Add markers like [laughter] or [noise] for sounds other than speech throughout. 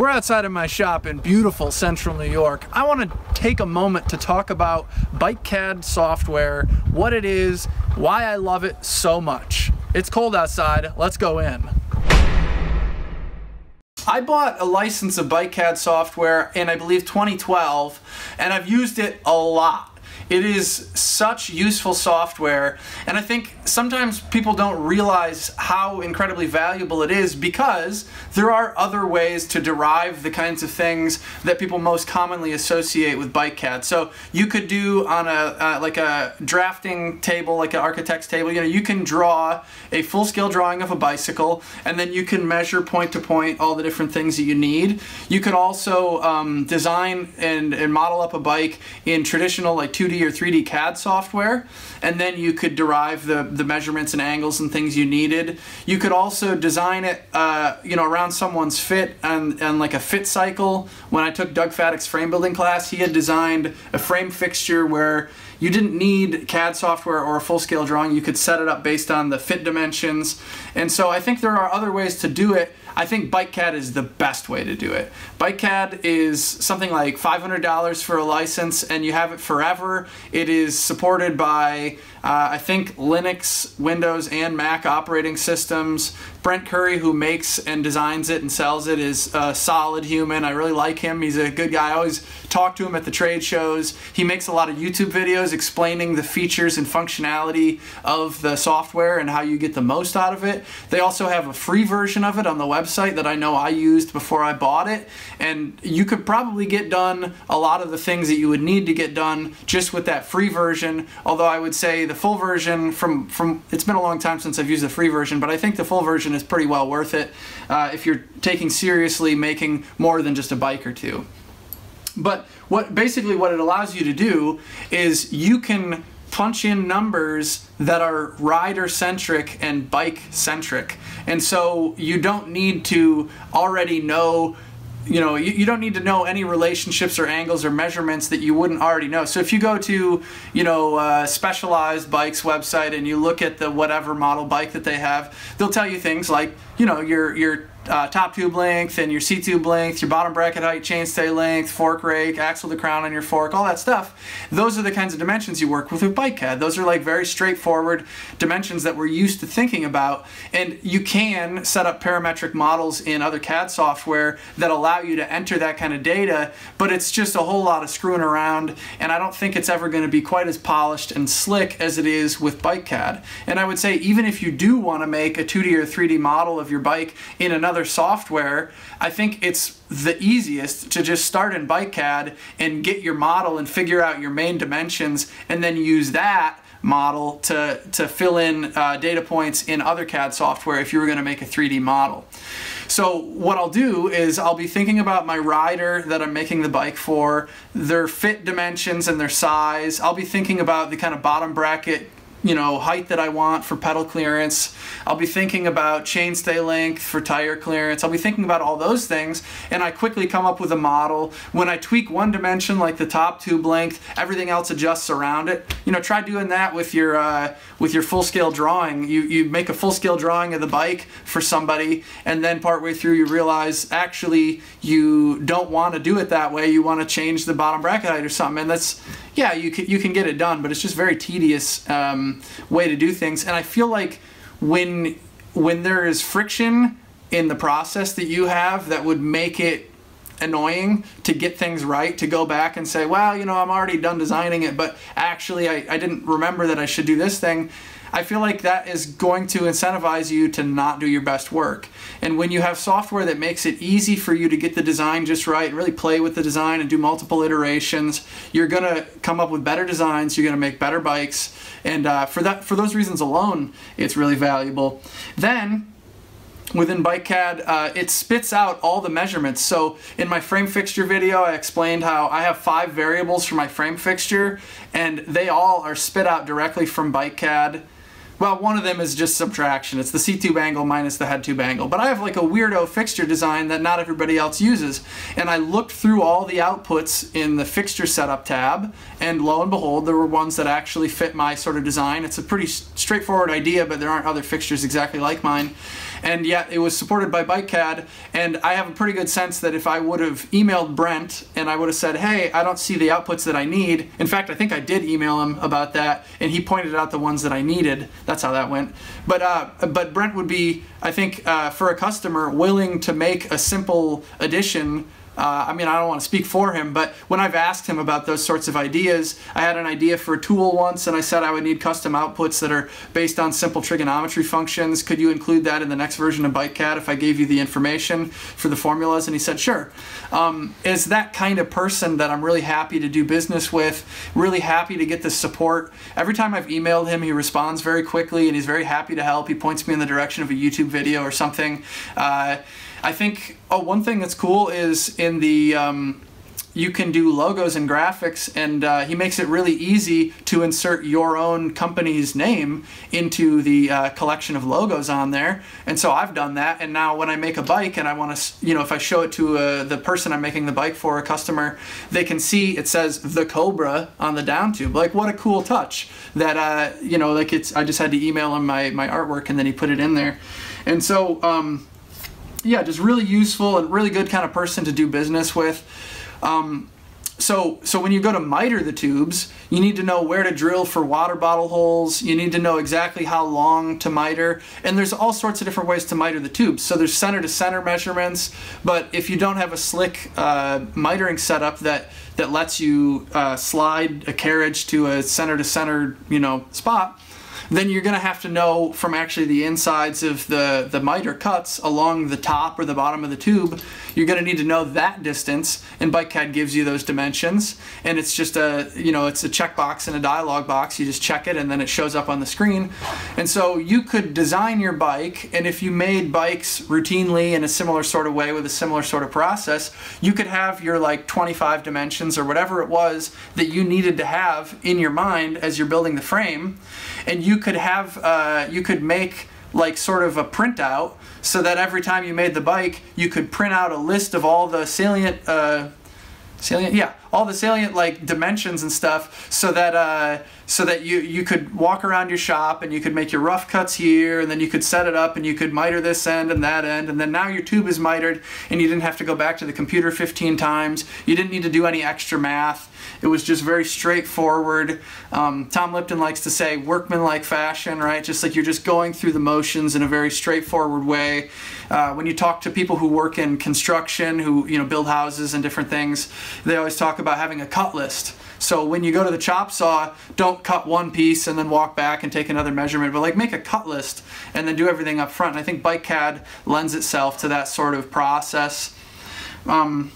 We're outside of my shop in beautiful central New York. I want to take a moment to talk about BikeCAD software, what it is, why I love it so much. It's cold outside, let's go in. I bought a license of BikeCAD software in I believe 2012 and I've used it a lot. It is such useful software, and I think sometimes people don't realize how incredibly valuable it is because there are other ways to derive the kinds of things that people most commonly associate with BikeCAD. So you could do on a uh, like a drafting table, like an architect's table. You know, you can draw a full-scale drawing of a bicycle, and then you can measure point to point all the different things that you need. You could also um, design and, and model up a bike in traditional like 2D or 3D CAD software, and then you could derive the, the measurements and angles and things you needed. You could also design it, uh, you know, around someone's fit and, and like a fit cycle. When I took Doug Fattic's frame building class, he had designed a frame fixture where you didn't need CAD software or a full-scale drawing. You could set it up based on the fit dimensions. And so I think there are other ways to do it. I think BikeCAD is the best way to do it. BikeCAD is something like $500 for a license and you have it forever. It is supported by, uh, I think, Linux, Windows, and Mac operating systems. Brent Curry, who makes and designs it and sells it, is a solid human. I really like him. He's a good guy. I always talk to him at the trade shows. He makes a lot of YouTube videos explaining the features and functionality of the software and how you get the most out of it. They also have a free version of it on the website that I know I used before I bought it. And you could probably get done a lot of the things that you would need to get done just with that free version. Although I would say the full version from, from it's been a long time since I've used the free version, but I think the full version is pretty well worth it uh, if you're taking seriously making more than just a bike or two. But what basically what it allows you to do is you can punch in numbers that are rider centric and bike centric. And so you don't need to already know you know, you, you, don't need to know any relationships or angles or measurements that you wouldn't already know. So if you go to, you know, uh, Specialized Bikes website and you look at the whatever model bike that they have, they'll tell you things like, you know, your your uh, top tube length and your seat tube length, your bottom bracket height, chainstay length, fork rake, axle to crown on your fork, all that stuff. Those are the kinds of dimensions you work with with BikeCAD. Those are like very straightforward dimensions that we're used to thinking about. And you can set up parametric models in other CAD software that allow you to enter that kind of data, but it's just a whole lot of screwing around. And I don't think it's ever going to be quite as polished and slick as it is with BikeCAD. And I would say even if you do want to make a 2D or 3D model of your bike in another other software, I think it's the easiest to just start in BikeCAD and get your model and figure out your main dimensions and then use that model to, to fill in uh, data points in other CAD software if you were going to make a 3D model. So what I'll do is I'll be thinking about my rider that I'm making the bike for, their fit dimensions and their size. I'll be thinking about the kind of bottom bracket you know, height that I want for pedal clearance. I'll be thinking about chainstay length for tire clearance. I'll be thinking about all those things and I quickly come up with a model. When I tweak one dimension like the top tube length, everything else adjusts around it. You know, try doing that with your uh, with your full-scale drawing. You, you make a full-scale drawing of the bike for somebody and then partway through you realize actually you don't want to do it that way. You want to change the bottom bracket height or something and that's yeah, you can, you can get it done, but it's just very tedious um, way to do things. And I feel like when when there is friction in the process that you have that would make it annoying to get things right to go back and say well you know i'm already done designing it but actually i, I didn't remember that i should do this thing I feel like that is going to incentivize you to not do your best work. And when you have software that makes it easy for you to get the design just right, really play with the design and do multiple iterations, you're going to come up with better designs, you're going to make better bikes, and uh, for that, for those reasons alone, it's really valuable. Then within BikeCAD, uh, it spits out all the measurements. So in my frame fixture video, I explained how I have five variables for my frame fixture, and they all are spit out directly from BikeCAD. Well, one of them is just subtraction. It's the seat tube angle minus the head tube angle. But I have like a weirdo fixture design that not everybody else uses. And I looked through all the outputs in the fixture setup tab, and lo and behold, there were ones that actually fit my sort of design. It's a pretty straightforward idea, but there aren't other fixtures exactly like mine. and yet it was supported by BikeCAD. And I have a pretty good sense that if I would have emailed Brent and I would have said, hey, I don't see the outputs that I need. In fact, I think I did email him about that, and he pointed out the ones that I needed. That's how that went. But uh, but Brent would be, I think, uh, for a customer willing to make a simple addition uh, I mean, I don't want to speak for him, but when I've asked him about those sorts of ideas, I had an idea for a tool once and I said I would need custom outputs that are based on simple trigonometry functions. Could you include that in the next version of BikeCAD if I gave you the information for the formulas? And he said, sure. Um, is that kind of person that I'm really happy to do business with, really happy to get the support. Every time I've emailed him, he responds very quickly and he's very happy to help. He points me in the direction of a YouTube video or something. Uh, I think oh, one thing that's cool is in the um, you can do logos and graphics and uh, he makes it really easy to insert your own company's name into the uh, collection of logos on there. And so I've done that and now when I make a bike and I want to you know if I show it to uh, the person I'm making the bike for a customer they can see it says the Cobra on the down tube. Like what a cool touch that uh, you know like it's I just had to email him my, my artwork and then he put it in there. And so um, yeah, just really useful and really good kind of person to do business with. Um, so, so when you go to miter the tubes, you need to know where to drill for water bottle holes. You need to know exactly how long to miter. And there's all sorts of different ways to miter the tubes. So there's center to center measurements. But if you don't have a slick uh, mitering setup that, that lets you uh, slide a carriage to a center to center, you know, spot, then you're going to have to know from actually the insides of the, the miter cuts along the top or the bottom of the tube, you're going to need to know that distance, and BikeCAD gives you those dimensions, and it's just a, you know, it's a checkbox in a dialog box, you just check it and then it shows up on the screen. And so you could design your bike, and if you made bikes routinely in a similar sort of way with a similar sort of process, you could have your like 25 dimensions or whatever it was that you needed to have in your mind as you're building the frame, and you could have uh, you could make like sort of a printout so that every time you made the bike you could print out a list of all the salient uh, salient yeah all the salient like dimensions and stuff so that uh, so that you you could walk around your shop and you could make your rough cuts here and then you could set it up and you could miter this end and that end and then now your tube is mitered and you didn't have to go back to the computer 15 times. You didn't need to do any extra math. It was just very straightforward. Um, Tom Lipton likes to say workmanlike fashion right? Just like you're just going through the motions in a very straightforward way. Uh, when you talk to people who work in construction who you know build houses and different things they always talk about having a cut list. So when you go to the chop saw, don't cut one piece and then walk back and take another measurement, but like make a cut list and then do everything up front. And I think BikeCAD lends itself to that sort of process. Um,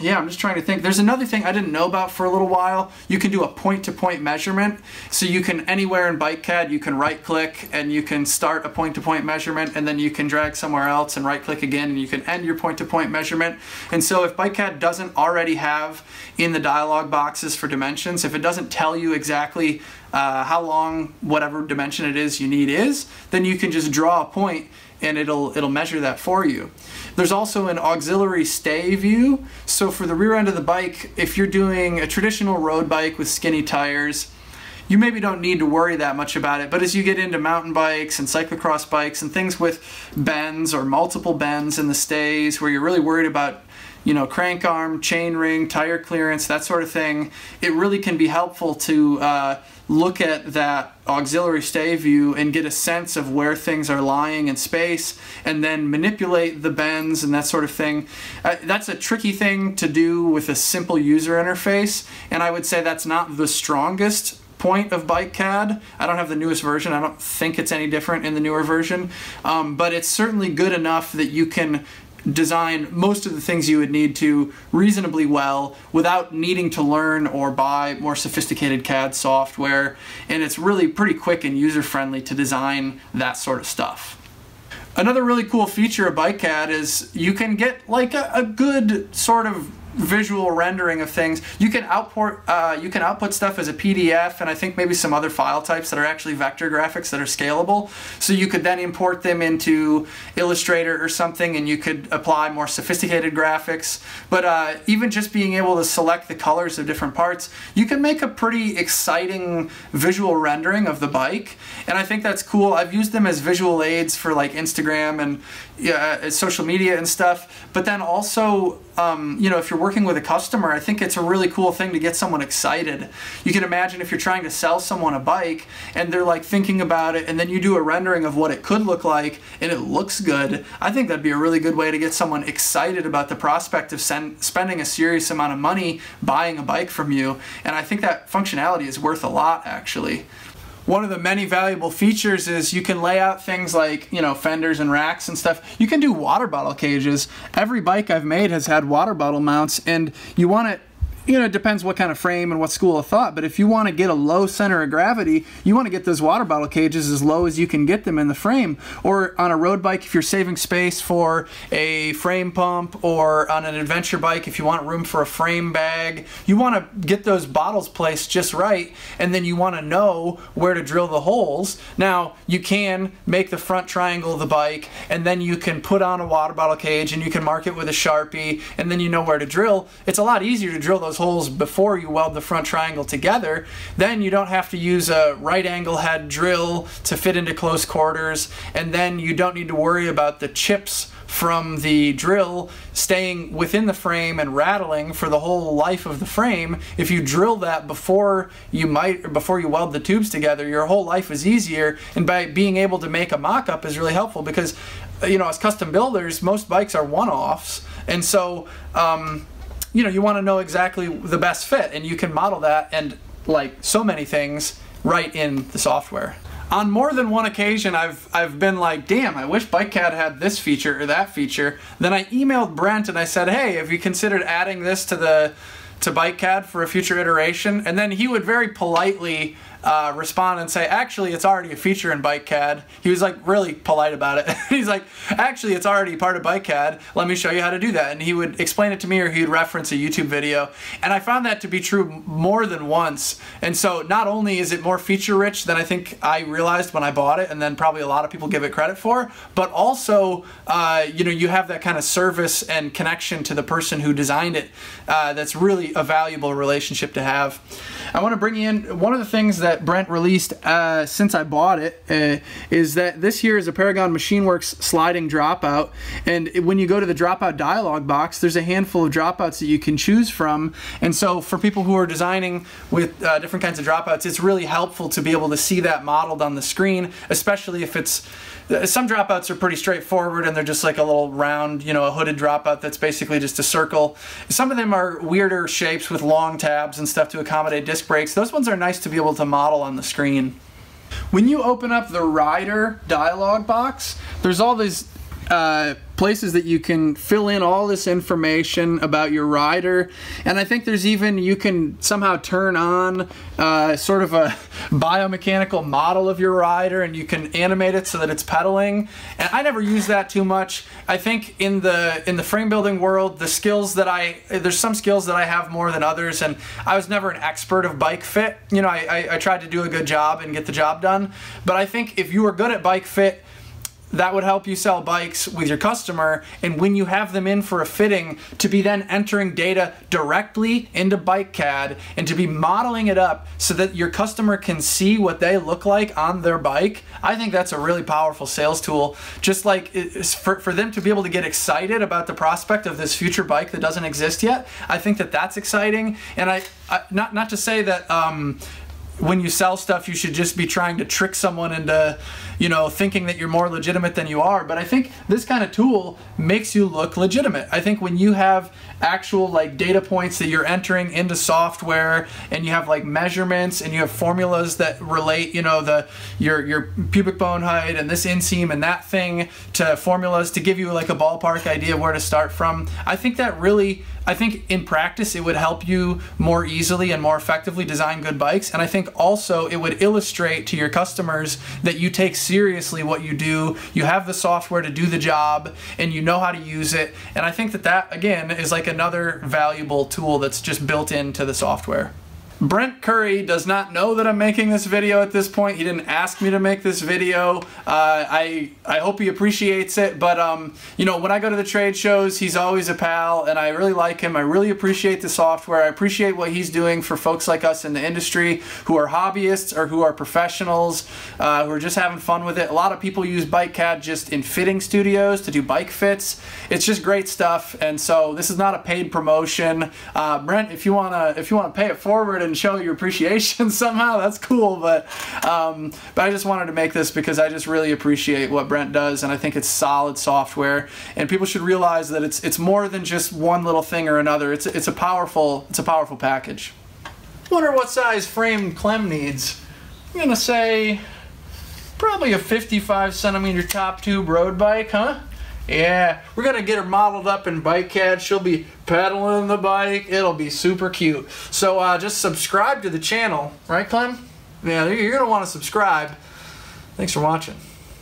yeah, I'm just trying to think. There's another thing I didn't know about for a little while. You can do a point-to-point -point measurement. So you can, anywhere in BikeCAD, you can right-click and you can start a point-to-point -point measurement and then you can drag somewhere else and right-click again and you can end your point-to-point -point measurement. And so if BikeCAD doesn't already have in the dialog boxes for dimensions, if it doesn't tell you exactly uh, how long whatever dimension it is you need is, then you can just draw a point and it'll it'll measure that for you. There's also an auxiliary stay view. So for the rear end of the bike, if you're doing a traditional road bike with skinny tires, you maybe don't need to worry that much about it. But as you get into mountain bikes and cyclocross bikes and things with bends or multiple bends in the stays where you're really worried about you know, crank arm, chain ring, tire clearance, that sort of thing, it really can be helpful to uh, look at that auxiliary stay view and get a sense of where things are lying in space and then manipulate the bends and that sort of thing. Uh, that's a tricky thing to do with a simple user interface and I would say that's not the strongest point of BikeCAD. I don't have the newest version. I don't think it's any different in the newer version, um, but it's certainly good enough that you can design most of the things you would need to reasonably well without needing to learn or buy more sophisticated CAD software. And it's really pretty quick and user friendly to design that sort of stuff. Another really cool feature of BikeCAD is you can get like a, a good sort of visual rendering of things. You can output uh, you can output stuff as a PDF and I think maybe some other file types that are actually vector graphics that are scalable. So you could then import them into Illustrator or something and you could apply more sophisticated graphics. But uh, even just being able to select the colors of different parts, you can make a pretty exciting visual rendering of the bike. And I think that's cool. I've used them as visual aids for like Instagram and yeah, social media and stuff. But then also um, you know, if you're working with a customer, I think it's a really cool thing to get someone excited. You can imagine if you're trying to sell someone a bike and they're like thinking about it, and then you do a rendering of what it could look like and it looks good. I think that'd be a really good way to get someone excited about the prospect of spending a serious amount of money buying a bike from you. And I think that functionality is worth a lot actually one of the many valuable features is you can lay out things like you know fenders and racks and stuff. You can do water bottle cages. Every bike i've made has had water bottle mounts and you want it you know, it depends what kind of frame and what school of thought, but if you want to get a low center of gravity, you want to get those water bottle cages as low as you can get them in the frame. Or on a road bike, if you're saving space for a frame pump, or on an adventure bike, if you want room for a frame bag, you want to get those bottles placed just right, and then you want to know where to drill the holes. Now, you can make the front triangle of the bike, and then you can put on a water bottle cage, and you can mark it with a Sharpie, and then you know where to drill. It's a lot easier to drill those holes before you weld the front triangle together, then you don't have to use a right angle head drill to fit into close quarters, and then you don't need to worry about the chips from the drill staying within the frame and rattling for the whole life of the frame. If you drill that before you might before you weld the tubes together, your whole life is easier. And by being able to make a mock-up is really helpful because you know as custom builders, most bikes are one-offs, and so. Um, you know, you want to know exactly the best fit, and you can model that and like so many things right in the software. On more than one occasion, I've I've been like, damn, I wish BikeCAD had this feature or that feature. Then I emailed Brent and I said, hey, have you considered adding this to the to BikeCAD for a future iteration? And then he would very politely uh, respond and say, actually, it's already a feature in BikeCAD. He was like really polite about it. [laughs] He's like, actually, it's already part of BikeCAD. Let me show you how to do that. And he would explain it to me or he'd reference a YouTube video. And I found that to be true more than once. And so not only is it more feature rich than I think I realized when I bought it, and then probably a lot of people give it credit for, but also, uh, you know, you have that kind of service and connection to the person who designed it uh, that's really a valuable relationship to have. I want to bring you in one of the things that that Brent released uh, since I bought it uh, is that this here is a Paragon Machine Works sliding dropout. And when you go to the dropout dialog box, there's a handful of dropouts that you can choose from. And so for people who are designing with uh, different kinds of dropouts, it's really helpful to be able to see that modeled on the screen, especially if it's some dropouts are pretty straightforward and they're just like a little round, you know, a hooded dropout that's basically just a circle. Some of them are weirder shapes with long tabs and stuff to accommodate disc brakes. Those ones are nice to be able to model on the screen. When you open up the rider dialog box, there's all these uh, places that you can fill in all this information about your rider. And I think there's even, you can somehow turn on uh, sort of a [laughs] biomechanical model of your rider and you can animate it so that it's pedaling. And I never use that too much. I think in the in the frame building world, the skills that I, there's some skills that I have more than others. And I was never an expert of bike fit. You know, I, I, I tried to do a good job and get the job done. But I think if you are good at bike fit, that would help you sell bikes with your customer and when you have them in for a fitting to be then entering data directly into BikeCAD and to be modeling it up so that your customer can see what they look like on their bike I think that's a really powerful sales tool. Just like for, for them to be able to get excited about the prospect of this future bike that doesn't exist yet I think that that's exciting. And I, I not not to say that um, when you sell stuff, you should just be trying to trick someone into, you know, thinking that you're more legitimate than you are. But I think this kind of tool makes you look legitimate. I think when you have actual like data points that you're entering into software and you have like measurements and you have formulas that relate, you know, the your your pubic bone height and this inseam and that thing to formulas to give you like a ballpark idea where to start from. I think that really I think in practice it would help you more easily and more effectively design good bikes. And I think also it would illustrate to your customers that you take seriously what you do. You have the software to do the job and you know how to use it. And I think that that, again, is like another valuable tool that's just built into the software. Brent Curry does not know that I'm making this video at this point. He didn't ask me to make this video. Uh, I I hope he appreciates it. But um, you know, when I go to the trade shows, he's always a pal, and I really like him. I really appreciate the software. I appreciate what he's doing for folks like us in the industry who are hobbyists or who are professionals uh, who are just having fun with it. A lot of people use BikeCAD just in fitting studios to do bike fits. It's just great stuff, and so this is not a paid promotion. Uh, Brent, if you wanna if you wanna pay it forward and and show your appreciation [laughs] somehow, that's cool. But um, but I just wanted to make this because I just really appreciate what Brent does, and I think it's solid software. And people should realize that it's it's more than just one little thing or another. It's it's a powerful it's a powerful package. Wonder what size frame Clem needs. I'm gonna say probably a 55 centimeter top tube road bike, huh? Yeah, we're gonna get her modeled up in BikeCAD. She'll be pedaling the bike. It'll be super cute. So uh, just subscribe to the channel, right, Clem? Yeah, you're gonna want to subscribe. Thanks for watching.